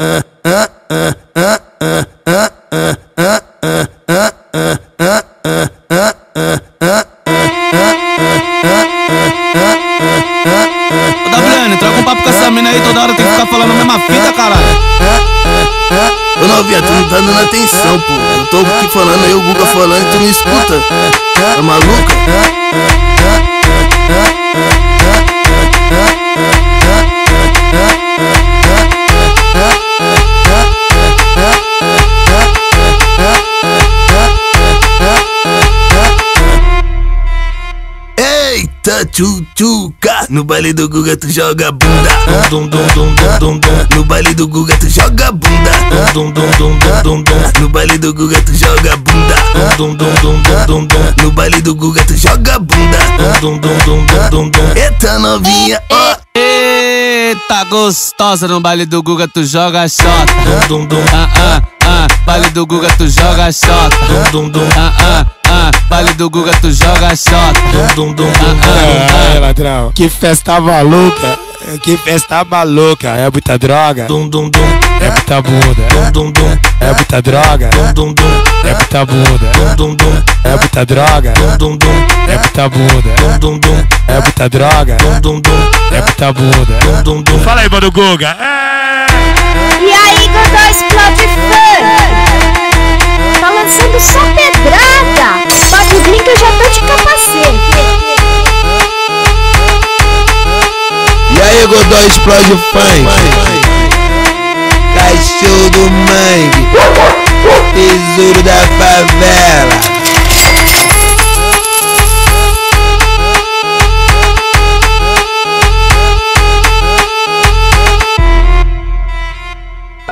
Ô WN, troca um papo com essa mina aí, toda hora tem que ficar falando a mesma fita, caralho. Ô novinha, tu não tá dando atenção, pô. Eu tô aqui falando aí, o Guga falando e tu não escuta. Tá maluca? Tchutchuca No baile do Guga tu joga bunda dum dum dum dum dum dum No baile do Guga tu joga bunda dum dum dum dum dum dum No baile do Guga tu joga bunda dum dum dum dum dum dum No baile do Guga tu joga bunda dum dum dum dum dum dum Eita novinha, ó Eita, gostosa no baile do Guga, tu joga xota. dum dum Ah, ah, ah, baile do Guga, tu joga xota. dum dum Ah, ah, ah, do Guga, tu joga xota. dum dum É, é, ladrão. Que festa maluca. Que festa maluca. É muita droga. dum dum dum É muita bunda. dum dum É muita droga. dum dum É muita bunda. dum dum É muita droga. dum dum É muita bunda. dum dum É muita droga. dum dum É muita bunda. dum dum Fala aí, mano Guga. É. E aí, Godó Explode Godó explode o funk. Cachorro do mangue. Tesouro da favela.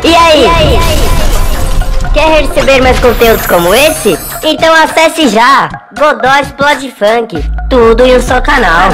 E aí? Quer receber mais conteúdos como esse? Então acesse já Godó Explode Funk. Tudo em um só canal.